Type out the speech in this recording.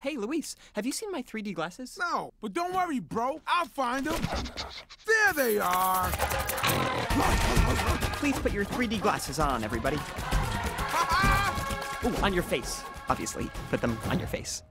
Hey, Luiz, have you seen my 3D glasses? No, but don't worry, bro. I'll find them. There they are. Please put your 3D glasses on, everybody. Ooh, on your face. Obviously, put them on your face.